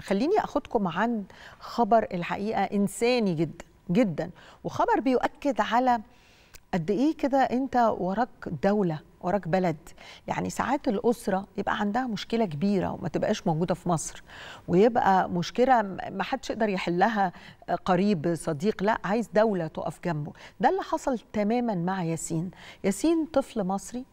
خليني أخدكم عن خبر الحقيقة إنساني جدا جدا. وخبر بيؤكد على قد إيه كده أنت وراك دولة وراك بلد. يعني ساعات الأسرة يبقى عندها مشكلة كبيرة وما تبقاش موجودة في مصر. ويبقى مشكلة ما حدش يقدر يحلها قريب صديق لا عايز دولة تقف جنبه. ده اللي حصل تماما مع ياسين. ياسين طفل مصري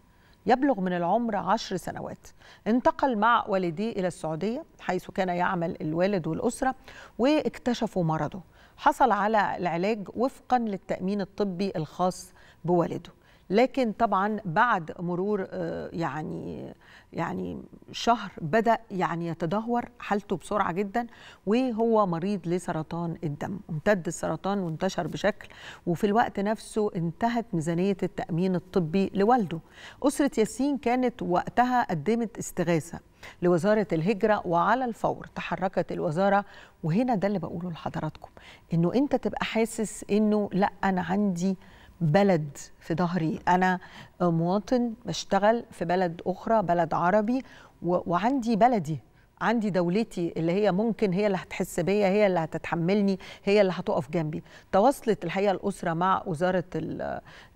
يبلغ من العمر عشر سنوات. انتقل مع والديه إلى السعودية حيث كان يعمل الوالد والأسرة واكتشفوا مرضه. حصل على العلاج وفقا للتأمين الطبي الخاص بوالده. لكن طبعا بعد مرور يعني يعني شهر بدأ يعني يتدهور حالته بسرعة جدا وهو مريض لسرطان الدم. امتد السرطان وانتشر بشكل وفي الوقت نفسه انتهت ميزانية التأمين الطبي لوالده. أسرة ياسين كانت وقتها قدمت استغاثة لوزارة الهجرة وعلى الفور تحركت الوزارة وهنا ده اللي بقوله لحضراتكم إنه أنت تبقى حاسس إنه لأ أنا عندي بلد في ظهري. أنا مواطن بشتغل في بلد أخرى بلد عربي وعندي بلدي عندي دولتي اللي هي ممكن هي اللي هتحس بيا هي اللي هتتحملني هي اللي هتقف جنبي. تواصلت الحقيقة الأسرة مع وزارة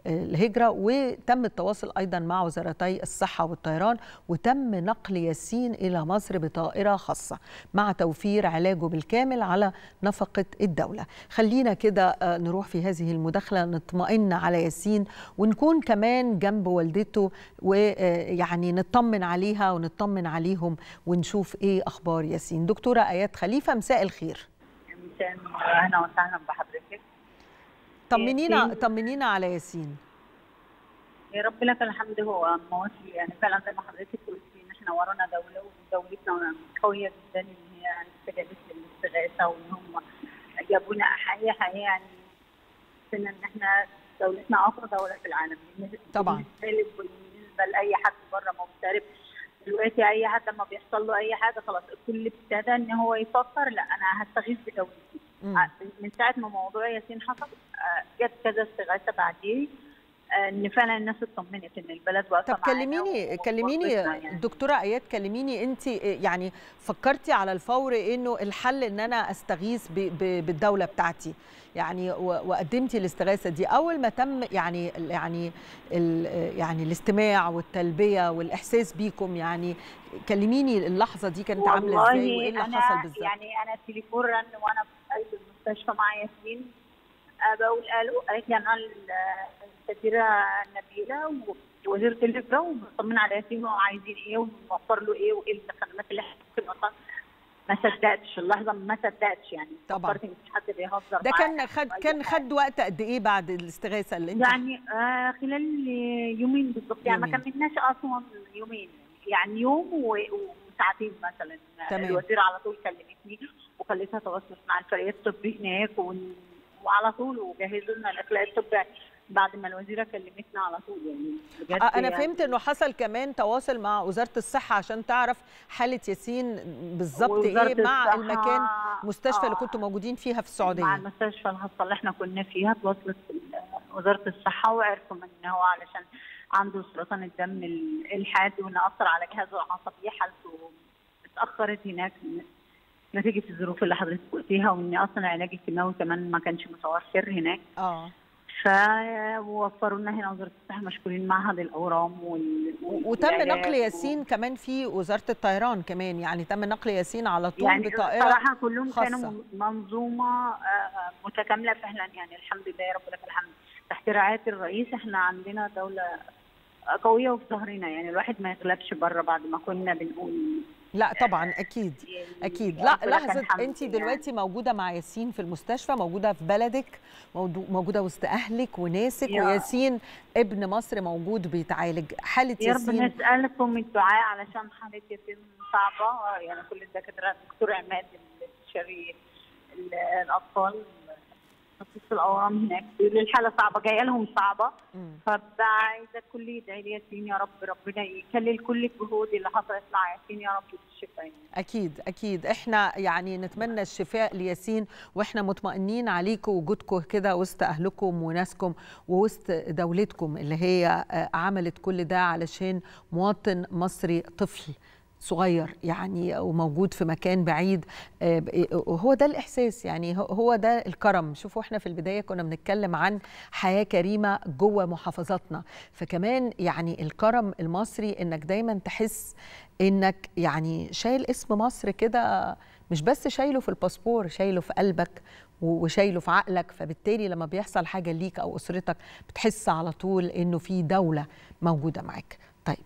الهجرة وتم التواصل أيضا مع وزارتي الصحة والطيران وتم نقل ياسين إلى مصر بطائرة خاصة مع توفير علاجه بالكامل على نفقة الدولة. خلينا كده نروح في هذه المداخلة نطمئن على ياسين ونكون كمان جنب والدته ويعني نطمن عليها ونطمن عليهم ونشوف إيه أخبار ياسين. دكتورة آيات خليفة مساء الخير. مساء أهلا وسهلا بحضرتك. طمنينا طمنينا على ياسين. يا رب لك الحمد. هو مواصل يعني فعلا زي ما حضرتك قلتي إن إحنا ورانا دولة ودولتنا قوية جدا إن هي استجابت للاستغاثة وإن هم جابونا حقيقه حقيقه يعني إن إحنا دولتنا أقوى دولة في العالم. طبعا. بالنسبة لأي حد بره مغترب دلوقتي أي حد لما بيحصل له أي حاجة خلاص الكل ابتدى إن هو يفكر لا أنا هستغيث بدولتي. من ساعة ما موضوع ياسين حصل جت كذا استغاثة بعديه إن فعلا الناس اطمنت إن البلد واقفة طب كلميني كلميني يعني. دكتورة ايات كلميني أنت يعني فكرتي على الفور إنه الحل إن أنا أستغيث بالدولة بتاعتي. يعني وقدمتي الاستغاثة دي. أول ما تم يعني يعني يعني الاستماع والتلبية والإحساس بيكم يعني كلميني اللحظة دي كانت عاملة إزاي وإيه اللي حصل بالظبط؟ يعني أنا التليفون رن وأنا قلب المستشفى مع ياسمين بقول قالوا قالت لي أنا السفيرة نبيلة ووزيرة الهجره وبطمن على ياسين وعايزين إيه ونوفر له إيه وإيه الخدمات اللي إحنا ممكن ما صدقتش اللحظة ما صدقتش يعني. طبعا. فكرت إن مفيش حد بيهزر ده كان خد كان خد وقت قد إيه بعد الاستغاثة اللي أنت يعني آه خلال يومين بالظبط. يعني ما كملناش أصلا يومين. يعني يوم وساعتين مثلا. تمام. الوزيره على طول كلمتني وخليتها تواصلت مع الفريق الطبي هناك وعلى طول وجهزوا لنا الاخلاق الطبي بعد ما الوزيرة كلمتنا على طول يعني. بجد أنا يعني. فهمت إنه حصل كمان تواصل مع وزارة الصحة عشان تعرف حالة ياسين بالظبط إيه مع المكان المستشفى آه. اللي كنتوا موجودين فيها في السعودية. مع المستشفى الخاصة اللي إحنا كنا فيها تواصلت وزارة الصحة وعرفوا إن هو علشان عنده سرطان الدم الحاد وان اثر على جهازه العصبي حالته اتاخرت هناك نتيجة الظروف اللي حضرتك قلتيها وإن أصلا العلاج الكيماوي كمان ما كانش متوفر هناك. آه. فوفروا لنا هنا وزارة الصحة مشكورين معهد الأورام وال... وتم نقل ياسين و... كمان في وزارة الطيران كمان يعني تم نقل ياسين على طول يعني بطائرة صراحة كلهم خاصة. كانوا منظومه متكاملة فعلا يعني الحمد لله يا رب لك الحمد. تحت رعايه الرئيس إحنا عندنا دولة قوية وفي ظهرنا يعني الواحد ما يغلبش بره بعد ما كنا بنقول. لا طبعا أكيد أكيد. لا لحظة انت دلوقتي موجودة مع ياسين في المستشفى موجودة في بلدك موجودة وسط أهلك وناسك وياسين ابن مصر موجود بيتعالج. حالة ياسين يا رب نسألكم الدعاء علشان حالة ياسين صعبة. يعني كل الدكاترة دكتور عماد الاستشاري الأطفال. تخصص الاورام هناك. بيقولوا الحالة صعبة جاية لهم صعبة. فعايزه لي ياسين يا رب ربنا يكلل كل الجهود اللي حصلت مع ياسين يا رب بالشفاء أكيد أكيد. إحنا يعني نتمنى الشفاء لياسين وإحنا مطمئنين عليكم وجودكم كده وسط أهلكم وناسكم ووسط دولتكم اللي هي عملت كل ده علشان مواطن مصري طفل. صغير يعني وموجود في مكان بعيد هو ده الإحساس يعني هو ده الكرم. شوفوا إحنا في البداية كنا بنتكلم عن حياة كريمة جوه محافظاتنا. فكمان يعني الكرم المصري إنك دايما تحس إنك يعني شايل اسم مصر كده مش بس شايله في الباسبور شايله في قلبك وشايله في عقلك. فبالتالي لما بيحصل حاجة ليك أو أسرتك بتحس على طول إنه في دولة موجودة معاك. طيب.